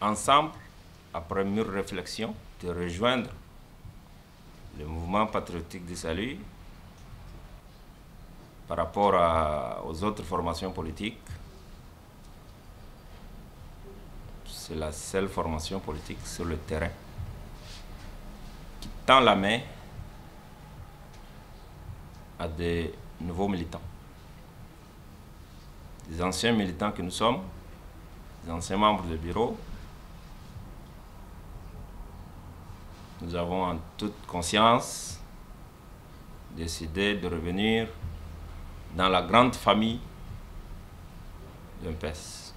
ensemble, après mûre réflexion, de rejoindre le mouvement patriotique du salut par rapport aux autres formations politiques. C'est la seule formation politique sur le terrain qui tend la main à des nouveaux militants. Des anciens militants que nous sommes, des anciens membres du bureau, nous avons en toute conscience décidé de revenir dans la grande famille d'un PES.